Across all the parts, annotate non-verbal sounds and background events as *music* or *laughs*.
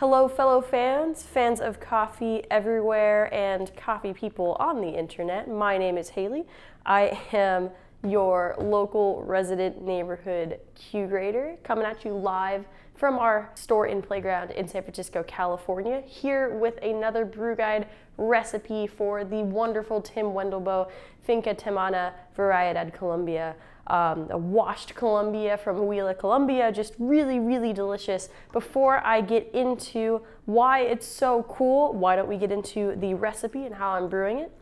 Hello, fellow fans, fans of coffee everywhere and coffee people on the internet. My name is Haley. I am your local resident neighborhood Q grader coming at you live from our store in Playground in San Francisco, California, here with another brew guide recipe for the wonderful Tim Wendelboe Finca Tamana Variedad Colombia um, a washed Colombia from Huila, Colombia, just really, really delicious. Before I get into why it's so cool, why don't we get into the recipe and how I'm brewing it?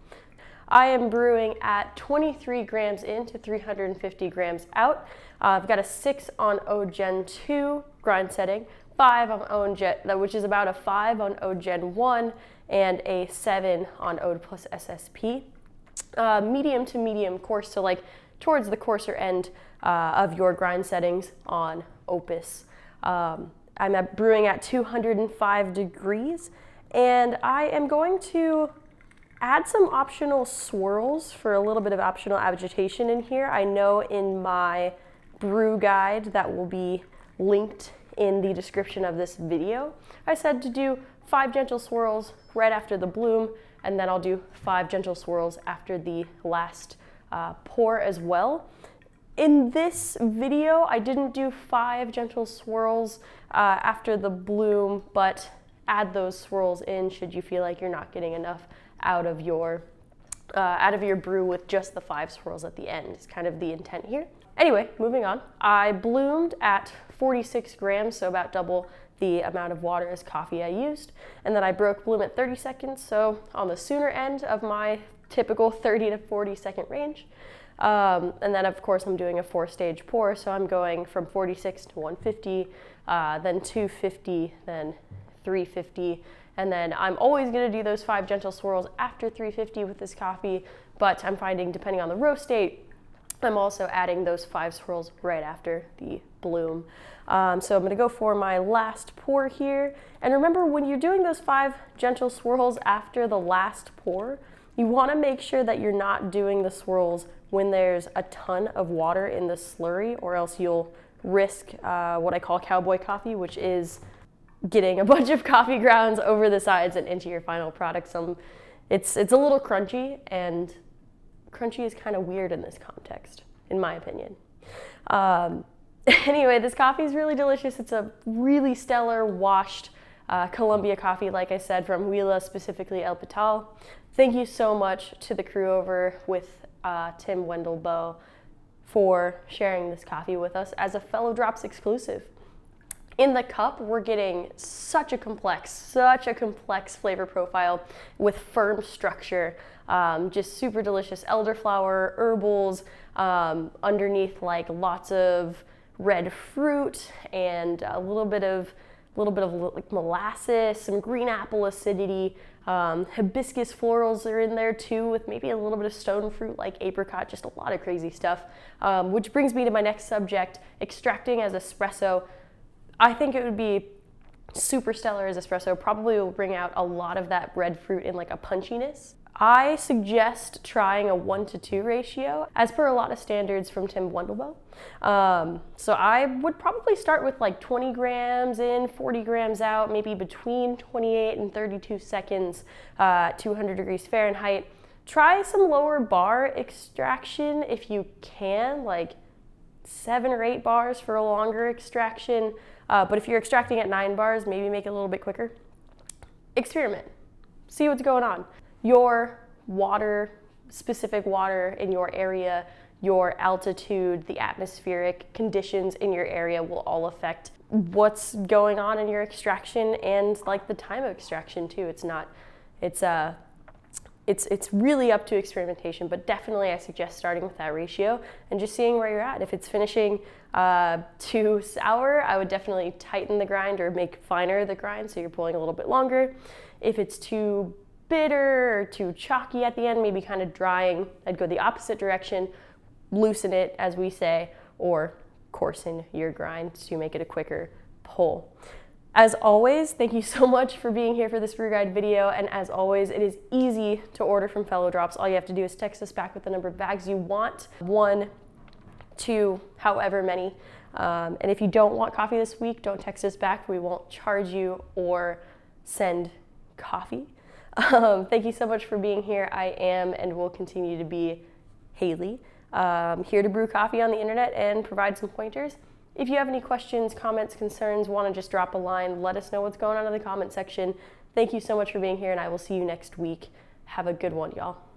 I am brewing at 23 grams in to 350 grams out. Uh, I've got a 6 on Ode Gen 2 grind setting, 5 on Ode Gen, which is about a 5 on Ode Gen 1, and a 7 on Ode plus SSP. Uh, medium to medium coarse, so like towards the coarser end uh, of your grind settings on Opus. Um, I'm at brewing at 205 degrees, and I am going to add some optional swirls for a little bit of optional agitation in here. I know in my brew guide that will be linked in the description of this video, I said to do five gentle swirls right after the bloom, and then I'll do five gentle swirls after the last uh, pour as well. In this video, I didn't do five gentle swirls uh, after the bloom, but add those swirls in should you feel like you're not getting enough out of your uh, out of your brew with just the five swirls at the end is kind of the intent here. Anyway, moving on. I bloomed at 46 grams, so about double the amount of water as coffee I used. And then I broke bloom at 30 seconds, so on the sooner end of my typical 30 to 40 second range. Um, and then of course I'm doing a four stage pour, so I'm going from 46 to 150, uh, then 250, then 350, and then I'm always gonna do those five gentle swirls after 350 with this coffee, but I'm finding depending on the roast date, I'm also adding those five swirls right after the bloom. Um, so I'm gonna go for my last pour here. And remember when you're doing those five gentle swirls after the last pour, you want to make sure that you're not doing the swirls when there's a ton of water in the slurry or else you'll risk uh, what I call cowboy coffee, which is getting a *laughs* bunch of coffee grounds over the sides and into your final product. Some, it's, it's a little crunchy and crunchy is kind of weird in this context, in my opinion. Um, *laughs* anyway, this coffee is really delicious. It's a really stellar washed uh, Colombia coffee, like I said, from Huila, specifically El Pital. Thank you so much to the crew over with uh, Tim Wendelboe for sharing this coffee with us as a fellow drops exclusive. In the cup, we're getting such a complex, such a complex flavor profile with firm structure. Um, just super delicious elderflower, herbals, um, underneath like lots of red fruit and a little bit of a little bit of like molasses, some green apple acidity, um, hibiscus florals are in there too, with maybe a little bit of stone fruit like apricot, just a lot of crazy stuff. Um, which brings me to my next subject, extracting as espresso. I think it would be super stellar as espresso, probably will bring out a lot of that red fruit in like a punchiness. I suggest trying a one to two ratio as per a lot of standards from Tim Wendelboe. Um, so I would probably start with like 20 grams in, 40 grams out, maybe between 28 and 32 seconds, uh, 200 degrees Fahrenheit. Try some lower bar extraction if you can, like seven or eight bars for a longer extraction. Uh, but if you're extracting at nine bars, maybe make it a little bit quicker. Experiment. See what's going on your water, specific water in your area, your altitude, the atmospheric conditions in your area will all affect what's going on in your extraction and like the time of extraction too. It's not, it's uh, it's it's really up to experimentation, but definitely I suggest starting with that ratio and just seeing where you're at. If it's finishing uh, too sour, I would definitely tighten the grind or make finer the grind so you're pulling a little bit longer. If it's too bitter or too chalky at the end, maybe kind of drying. I'd go the opposite direction, loosen it, as we say, or coarsen your grind to make it a quicker pull. As always, thank you *laughs* so much for being here for this brew guide video. And as always, it is easy to order from Fellow Drops. All you have to do is text us back with the number of bags you want. One, two, however many. Um, and if you don't want coffee this week, don't text us back. We won't charge you or send coffee. *laughs* Um, thank you so much for being here. I am and will continue to be Haley, um, here to brew coffee on the internet and provide some pointers. If you have any questions, comments, concerns, want to just drop a line, let us know what's going on in the comment section. Thank you so much for being here, and I will see you next week. Have a good one, y'all.